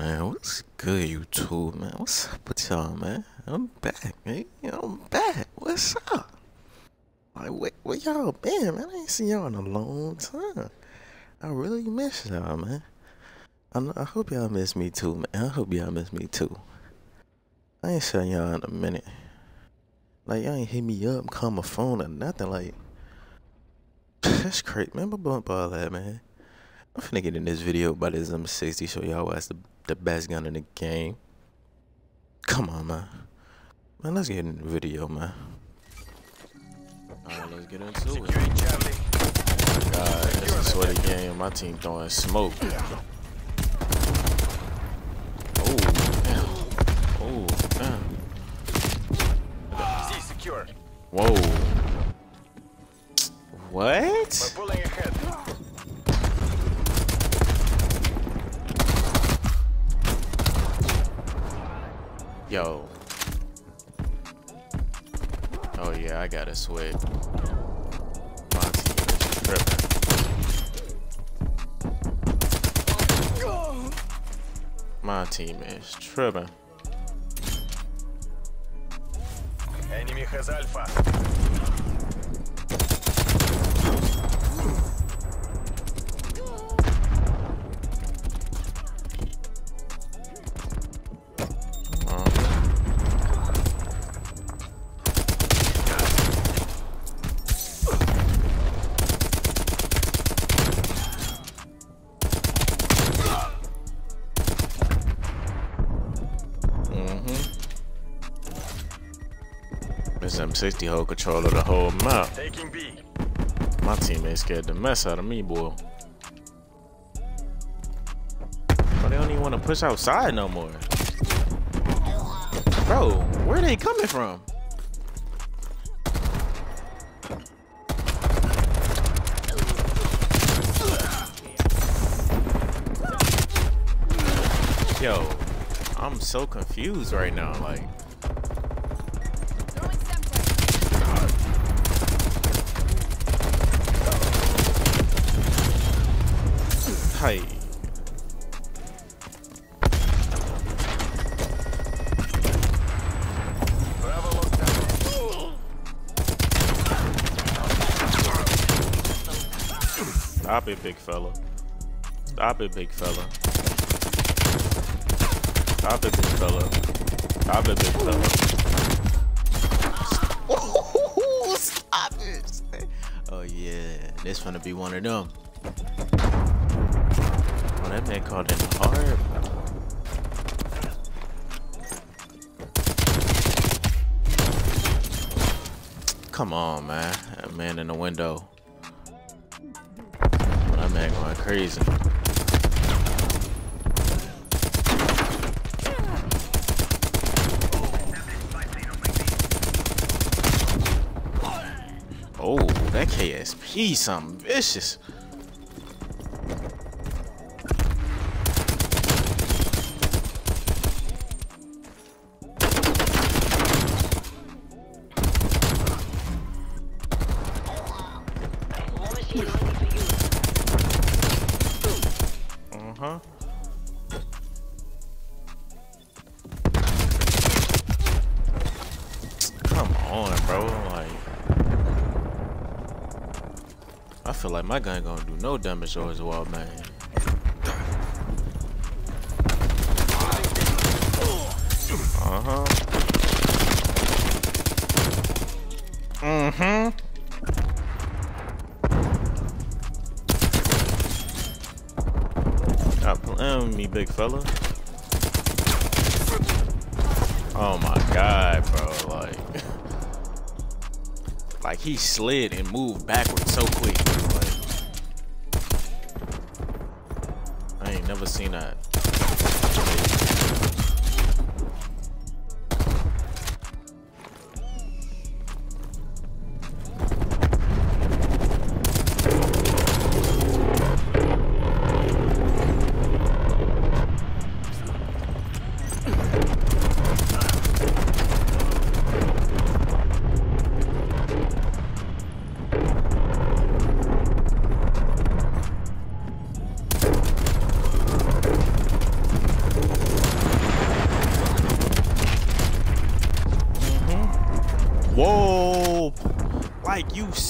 Man, what's good, YouTube, man? What's up with y'all, man? I'm back, man. I'm back. What's up? Like, where, where y'all been, man? I ain't seen y'all in a long time. I really miss y'all, man. I, I hope y'all miss me too, man. I hope y'all miss me too. I ain't seen y'all in a minute. Like, y'all ain't hit me up, call my phone or nothing. Like, that's crazy, man. But bump all that, man. I'm finna get in this video about this M60, show y'all why it's the, the best gun in the game. Come on, man. Man, let's get in the video, man. Alright, let's get into it. Oh God, it's a sweaty game. My team throwing smoke. Oh, damn. Oh, damn. C secure. Whoa. We're What? Gotta switch. My team is tripping. My team is tripping. Enemy has Alpha. 360 hole control of the whole map. Taking B. My teammates scared the mess out of me, boy. But they don't even want to push outside no more. Bro, where they coming from? Yo, I'm so confused right now. Like, Stop it, big fella. Stop it, big fella. Stop it, big fella. Stop it, big fella. Ooh, stop it. Oh yeah, this gonna be one of them. Oh, that man called it hard. Come on, man. That man in the window. Crazy. Oh, that KSP something vicious. Feel like my gun gonna do no damage to his wall, man. Uh-huh. Mm-hmm. Stop playing me, big fella. Oh my god, bro. Like, like he slid and moved backwards so quick. Like, I ain't never seen that.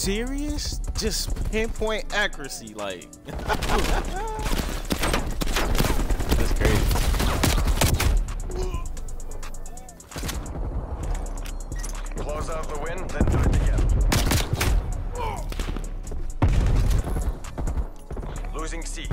Serious? Just pinpoint accuracy, like. That's crazy. Close out the win, then do it again. Losing C.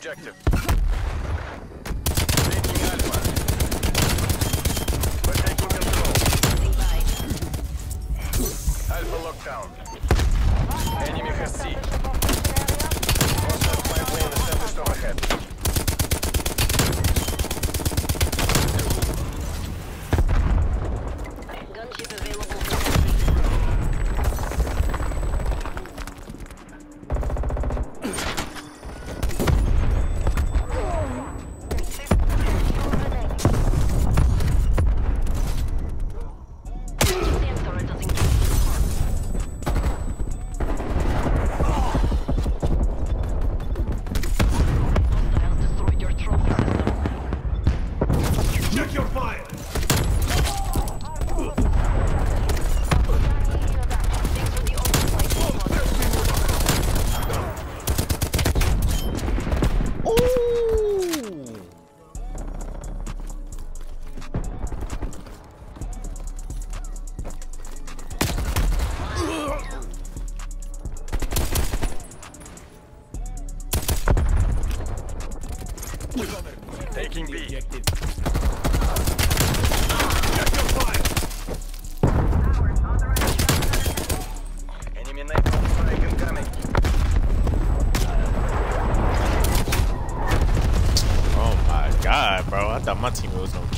objective. Alpha. We're. Enemy has C. Hostile plane established overhead.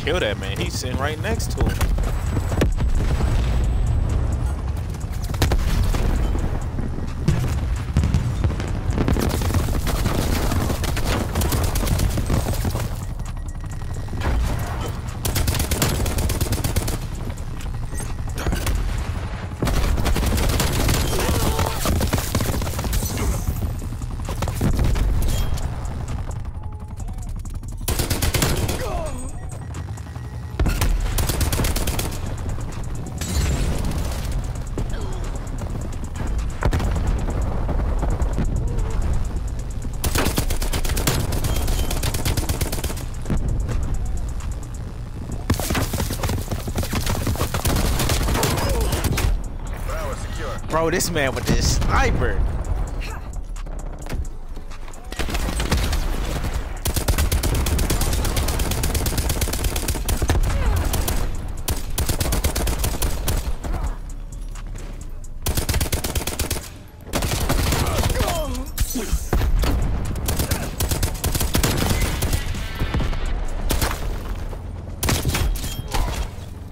Kill that man. He's sitting right next to him. Bro, this man with this sniper.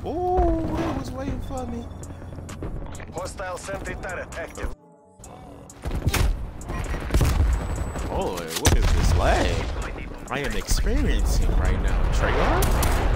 Ooh, he was waiting for me. Hostile sentry turret active. Oh, what is this lag? I am experiencing right now. Treyarch?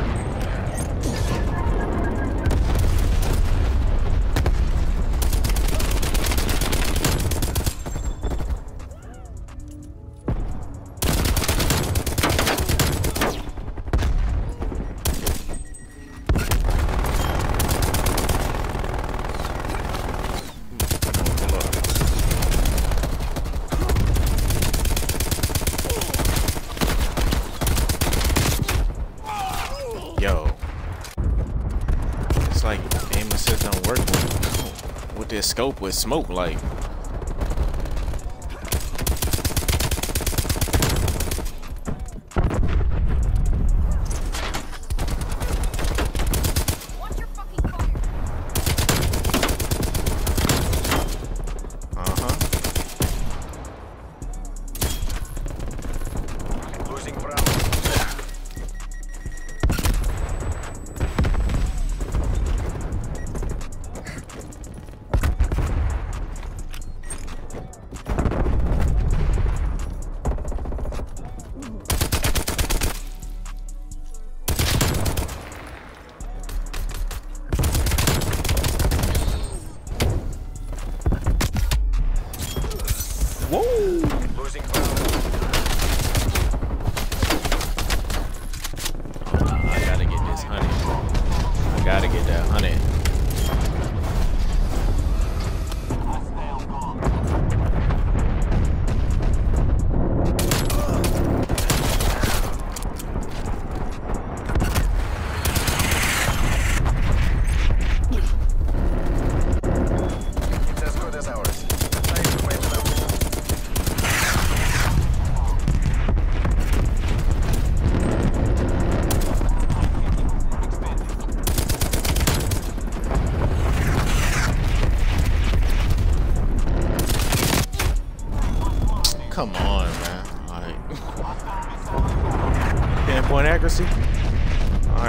Like aim assist don't work with, with this scope with smoke like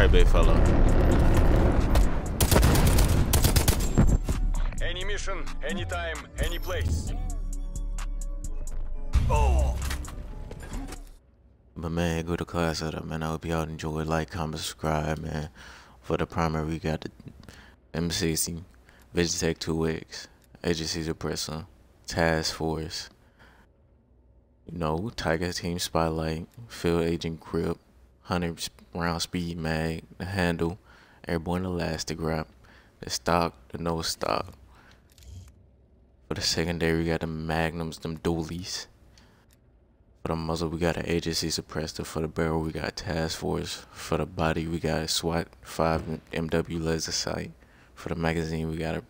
All right, big fella. Any mission, anytime, any place. But man, go to class up, man. I hope y'all enjoy. Like, comment, subscribe, man. For the primary, we got the M60, Visiontech 2X, Agency Suppressor, Task Force, you know, Tiger Team Spotlight, Field Agent Grip, 100 round speed mag, the handle, airborne elastic wrap, the stock, the no stock. For the secondary, we got the magnums, them dualies. For the muzzle, we got an agency suppressor. For the barrel, we got task force. For the body, we got a SWAT 5 MW laser sight. For the magazine, we got a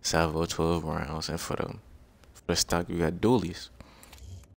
salvo 12 rounds. And for the for the stock, we got dualies.